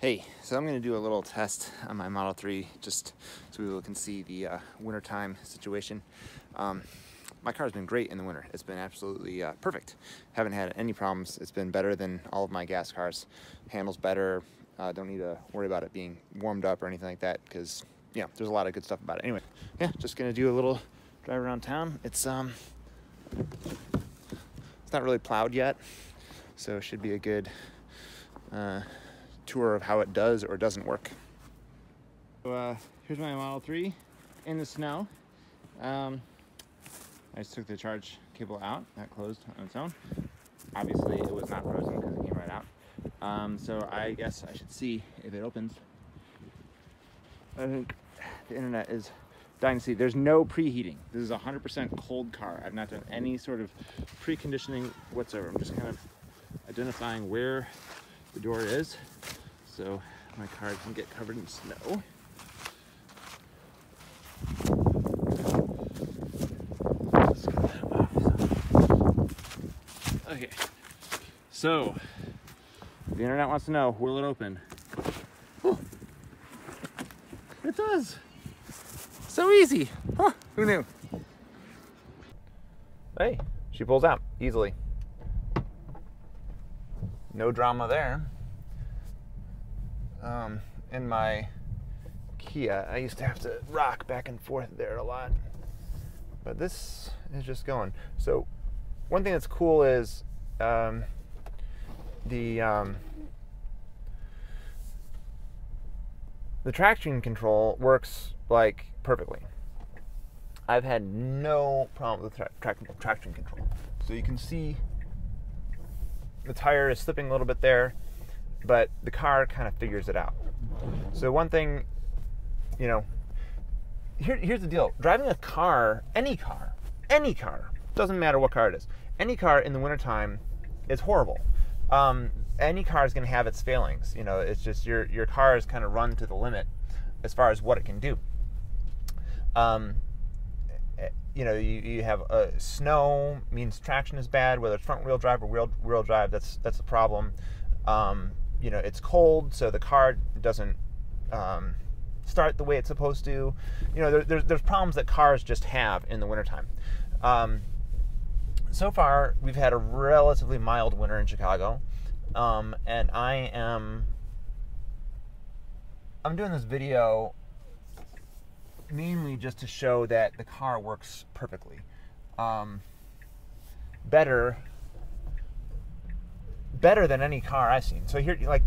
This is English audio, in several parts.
Hey, so I'm to do a little test on my Model 3 just so we can see the uh, wintertime situation. Um, my car's been great in the winter. It's been absolutely uh, perfect. Haven't had any problems. It's been better than all of my gas cars. Handles better. Uh, don't need to worry about it being warmed up or anything like that because, know, there's a lot of good stuff about it. Anyway, yeah, just to do a little drive around town. It's, um, it's not really plowed yet, so it should be a good, uh, tour of how it does or doesn't work. So uh, here's my Model 3 in the snow. Um, I just took the charge cable out, that closed on its own. Obviously it was not frozen because it came right out. Um, so I guess I should see if it opens. I think the internet is dying to see. There's no preheating. This is a 100% cold car. I've not done any sort of preconditioning whatsoever. I'm just kind of identifying where the door is so my car can get covered in snow. Okay, so the internet wants to know, will it open? Oh, it does. So easy. Huh, who knew? Hey, she pulls out easily. No drama there um, in my Kia, I used to have to rock back and forth there a lot. But this is just going. So, one thing that's cool is um, the um, the traction control works like perfectly. I've had no problem with tra- tra- traction control. So you can see the tire is slipping a little bit there but the car kind of figures it out. So one thing, you know, here, here's the deal: driving a car, any car, any car, doesn't matter what car it is, any car in the wintertime is horrible. Um, any car is going to have its failings. You know, it's just your your car is kind of run to the limit as far as what it can do. Um, you know, you, you have uh, snow means traction is bad, whether it's front wheel drive or wheel wheel drive. That's that's the problem. Um, you know it's cold, so the car doesn't um, start the way it's supposed to. You know, there, there's there's problems that cars just have in the wintertime. Um, so far, we've had a relatively mild winter in Chicago, um, and I am I'm doing this video mainly just to show that the car works perfectly. Um, better better than any car I've seen. So here, like,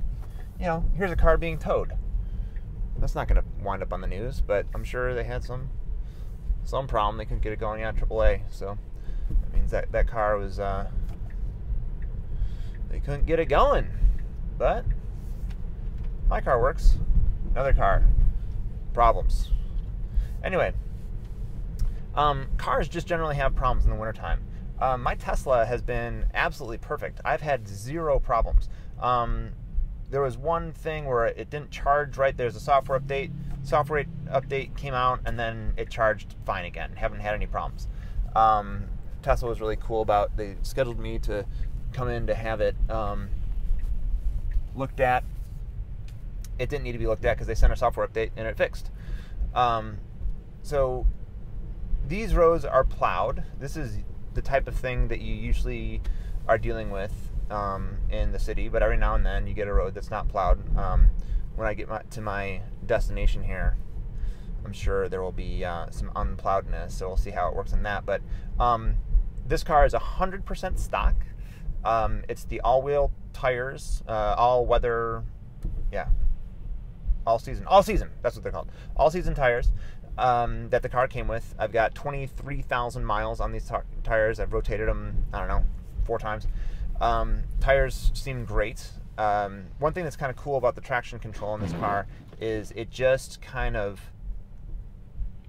you know, here's a car being towed. That's not going to wind up on the news, but I'm sure they had some some problem. They couldn't get it going on AAA, so that means that that car was uh, they couldn't get it going. But my car works. Another car problems. Anyway, um, cars just generally have problems in the wintertime. Um, my Tesla has been absolutely perfect. I've had zero problems. Um, there was one thing where it didn't charge right. There's a software update. Software update came out and then it charged fine again. Haven't had any problems. Um, Tesla was really cool about. They scheduled me to come in to have it um, looked at. It didn't need to be looked at because they sent a software update and it fixed. Um, so these rows are plowed. This is the type of thing that you usually are dealing with um, in the city, but every now and then you get a road that's not plowed. Um, when I get my, to my destination here, I'm sure there will be uh, some unplowedness, so we'll see how it works on that. But um, this car is 100% stock. Um, it's the all-wheel tires, uh, all-weather, yeah, all season, all season. That's what they're called. All season tires um, that the car came with. I've got 23,000 miles on these t- tires. I've rotated them, I don't know, four times. Um, tires seem great. Um, one thing that's kind of cool about the traction control in this car is it just kind of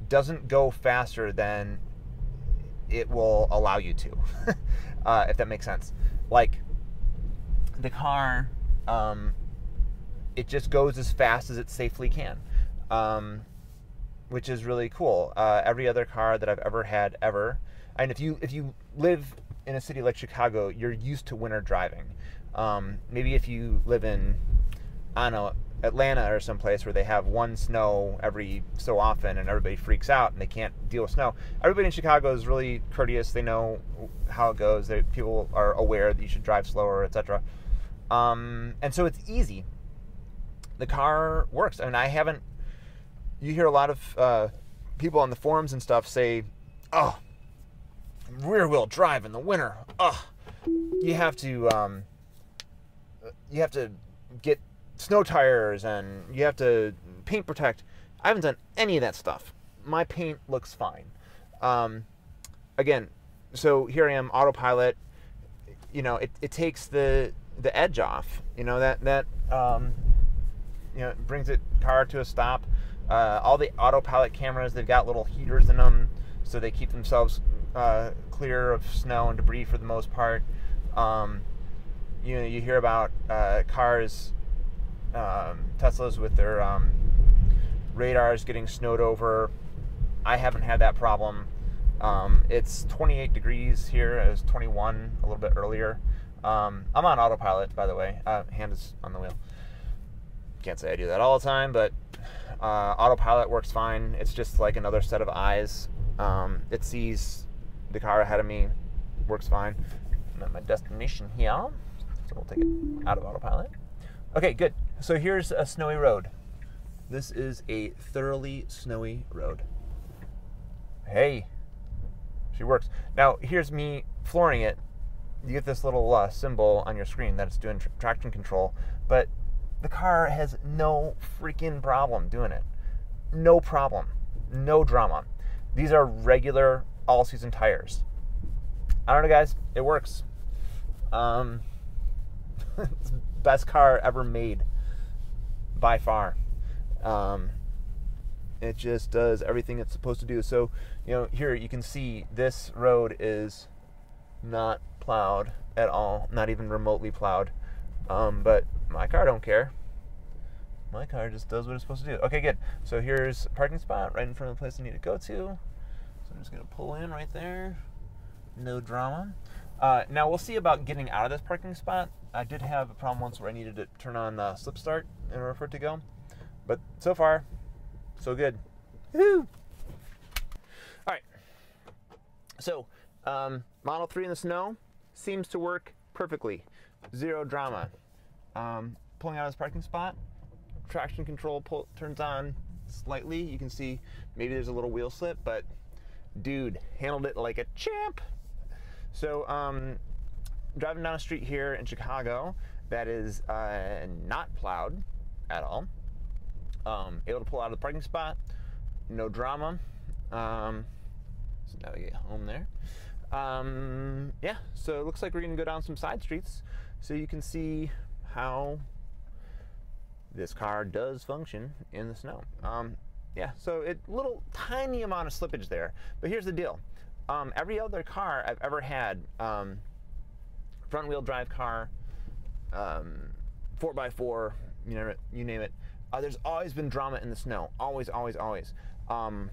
doesn't go faster than it will allow you to, uh, if that makes sense. Like the car, um, it just goes as fast as it safely can. Um, which is really cool. Uh, every other car that I've ever had ever, and if you if you live in a city like Chicago, you're used to winter driving. Um, maybe if you live in, I don't know, Atlanta or someplace where they have one snow every so often and everybody freaks out and they can't deal with snow. Everybody in Chicago is really courteous. They know how it goes. They, people are aware that you should drive slower, etc. Um, and so it's easy. The car works. I mean, I haven't. You hear a lot of uh, people on the forums and stuff say, "Oh, rear wheel drive in the winter. Oh, you have to um, you have to get snow tires and you have to paint protect. I haven't done any of that stuff. My paint looks fine. Um, again, so here I am, autopilot. You know, it, it takes the the edge off. You know that that um, you know brings it car to a stop. Uh, all the autopilot cameras, they've got little heaters in them, so they keep themselves uh, clear of snow and debris for the most part. Um, you know, you hear about uh, cars, um, Teslas with their um, radars getting snowed over. I haven't had that problem. Um, it's 28 degrees here. It was 21 a little bit earlier. Um, I'm on autopilot, by the way. Uh, hand is on the wheel. Can't say I do that all the time, but uh, autopilot works fine. It's just like another set of eyes. Um, it sees the car ahead of me, works fine. I'm at my destination here. So we'll take it out of autopilot. Okay, good. So here's a snowy road. This is a thoroughly snowy road. Hey, she works. Now, here's me flooring it. You get this little uh, symbol on your screen that it's doing tr- traction control, but the car has no freaking problem doing it. No problem. No drama. These are regular all season tires. I don't know, guys. It works. Um, best car ever made by far. Um, it just does everything it's supposed to do. So, you know, here you can see this road is not plowed at all, not even remotely plowed. Um, but my car don't care. My car just does what it's supposed to do. Okay, good. So here's parking spot right in front of the place I need to go to. So I'm just gonna pull in right there. No drama. Uh, now we'll see about getting out of this parking spot. I did have a problem once where I needed to turn on the slip start in order for it to go, but so far, so good. Woo! All right. So, um, Model 3 in the snow seems to work perfectly. Zero drama. Um, pulling out of this parking spot, traction control pull, turns on slightly. You can see maybe there's a little wheel slip, but dude handled it like a champ. So, um, driving down a street here in Chicago that is uh, not plowed at all. Um, able to pull out of the parking spot, no drama. Um, so get home there. Um, yeah, so it looks like we're gonna go down some side streets so you can see how this car does function in the snow. Um, yeah, so it little tiny amount of slippage there, but here's the deal. Um, every other car I've ever had, um, front wheel drive car, um, 4x4, you know, you name it, uh, there's always been drama in the snow. Always, always, always. Um,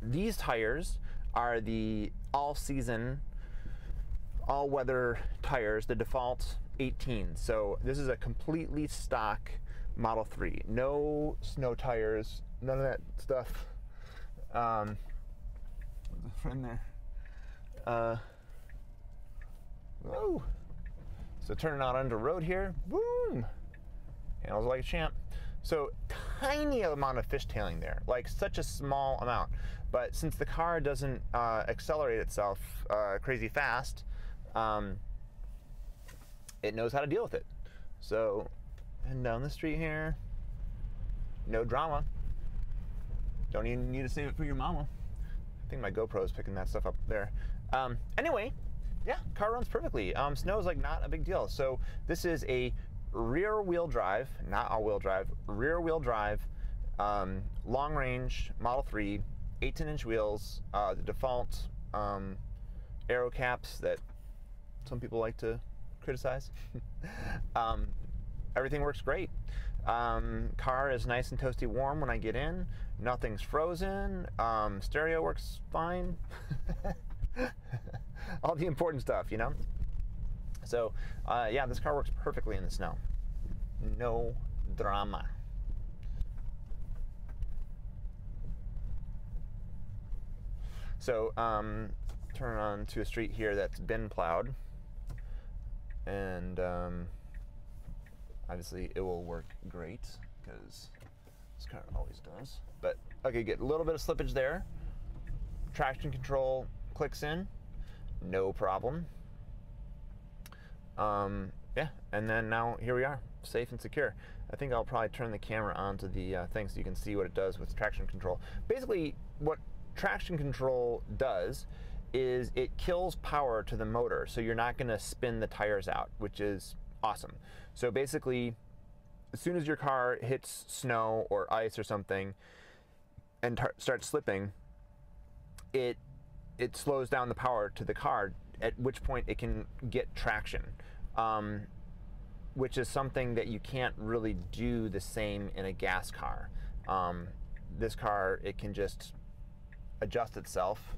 these tires are the all season, all weather tires, the default 18. So this is a completely stock Model 3. No snow tires, none of that stuff. Um, a friend there. Uh, whoa. So turning out onto road here, boom, handles like a champ. So tiny amount of fishtailing there, like such a small amount. But since the car doesn't uh, accelerate itself uh, crazy fast, um, it knows how to deal with it. So, and down the street here, no drama. Don't even need to save it for your mama. I think my GoPro is picking that stuff up there. Um, anyway, yeah, car runs perfectly. Um, snow is like not a big deal. So this is a rear wheel drive, not all wheel drive, rear wheel drive, um, long range Model 3, 18 inch wheels, uh, the default um, aero caps that some people like to criticize. um, everything works great. Um, car is nice and toasty warm when I get in. Nothing's frozen. Um, stereo works fine. All the important stuff, you know? So, uh, yeah, this car works perfectly in the snow. No drama. So um, turn on to a street here that's been plowed, and um, obviously it will work great because this car always does. But okay, get a little bit of slippage there. Traction control clicks in, no problem. Um, yeah, and then now here we are, safe and secure. I think I'll probably turn the camera onto the uh, thing so you can see what it does with traction control. Basically, what traction control does is it kills power to the motor, so you're not going to spin the tires out, which is awesome. So basically, as soon as your car hits snow or ice or something and starts slipping, it it slows down the power to the car. At which point it can get traction, um, which is something that you can't really do the same in a gas car. Um, this car, it can just adjust itself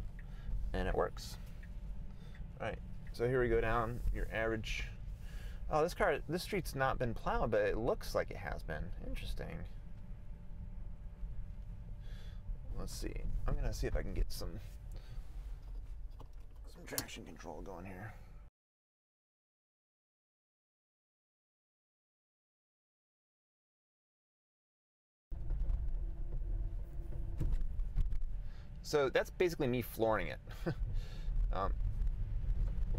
and it works. All right, so here we go down your average Oh, this car, this street's not been plowed, but it looks like it has been. Interesting. Let's see. I'm gonna see if I can get some some traction control going here. So that's basically me flooring it. um,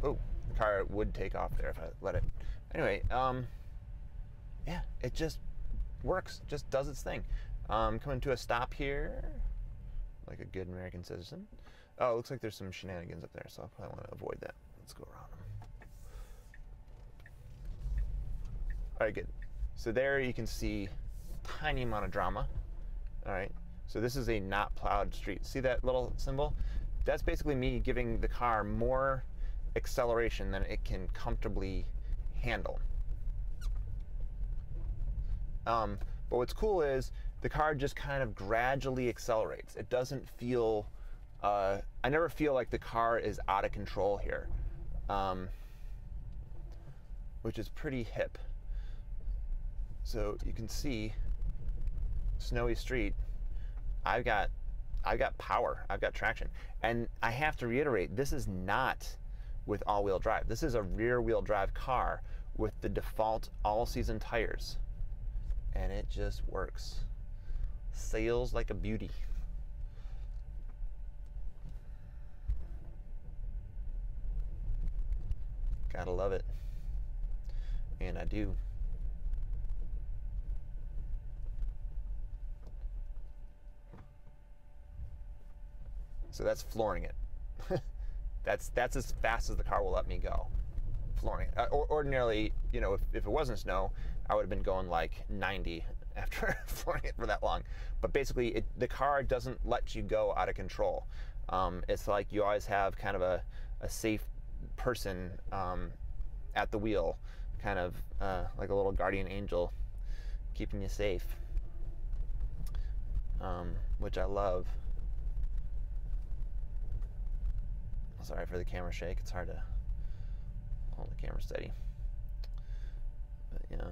oh, the car would take off there if I let it. Anyway, um, yeah, it just works, just does its thing. Um, coming to a stop here, like a good American citizen. Oh, it looks like there's some shenanigans up there, so I probably want to avoid that. Let's go around them. All right, good. So there you can see tiny amount of drama. All right, so this is a not plowed street. See that little symbol? That's basically me giving the car more acceleration than it can comfortably handle. Um, but what's cool is the car just kind of gradually accelerates. It doesn't feel, uh, I never feel like the car is out of control here, um, which is pretty hip. So you can see snowy street. I've got, I've got power. I've got traction, and I have to reiterate, this is not with all-wheel drive. This is a rear-wheel drive car with the default all-season tires. And it just works. Sails like a beauty. Gotta love it. And I do. So that's flooring it. That's that's as fast as the car will let me go, flooring. Uh, ordinarily, you know, if, if it wasn't snow, I would have been going like 90 after flooring it for that long. But basically, it, the car doesn't let you go out of control. Um, it's like you always have kind of a, a safe person um, at the wheel, kind of uh, like a little guardian angel, keeping you safe, um, which I love. Sorry for the camera shake. It's hard to hold the camera steady. But yeah,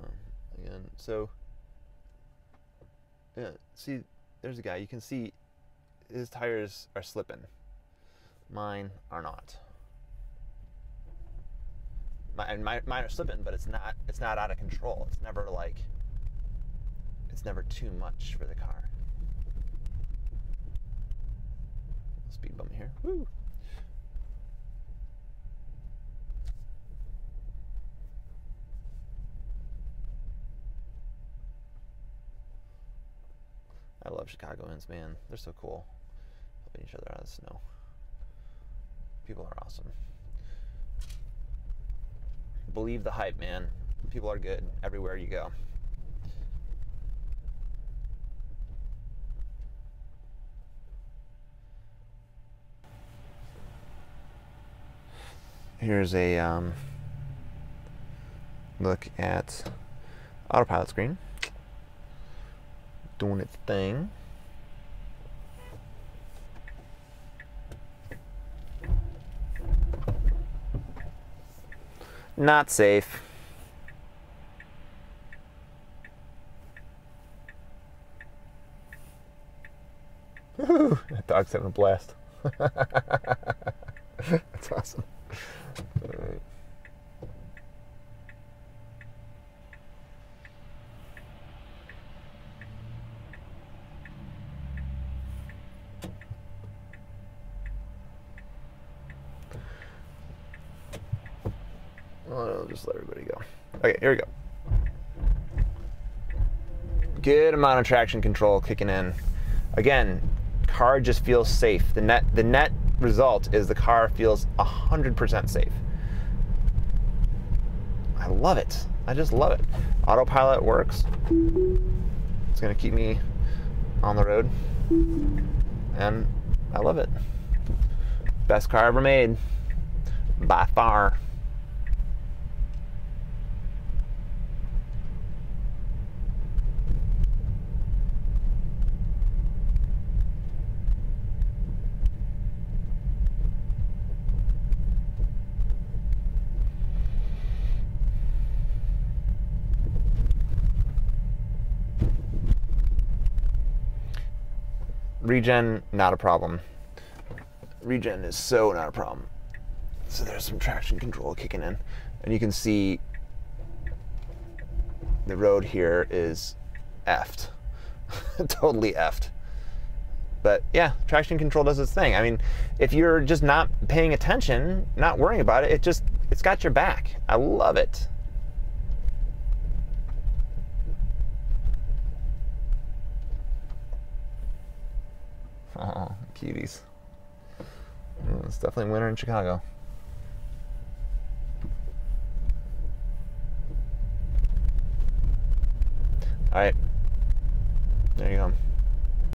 again, so yeah, see, there's a guy. You can see his tires are slipping. Mine are not. My, and my, mine are slipping, but it's not. It's not out of control. It's never like. It's never too much for the car. Speed bump here. Woo! I love Chicagoans, man. They're so cool. Helping each other out of the snow. People are awesome. Believe the hype, man. People are good everywhere you go. Here's a um, look at autopilot screen doing its thing. Not safe. Woo, that dog's having a blast. That's awesome. Just let everybody go. Okay, here we go. Good amount of traction control kicking in. Again, car just feels safe. The net the net result is the car feels 100% safe. I love it. I just love it. Autopilot works. It's going to keep me on the road. And I love it. Best car ever made. By far. Regen, not a problem. Regen is so not a problem. So there's some traction control kicking in. And you can see the road here is effed. totally effed. But yeah, traction control does its thing. I mean, if you're just not paying attention, not worrying about it, it just it's got your back. I love it. Oh, cuties. it's definitely winter in Chicago. All right. There you go.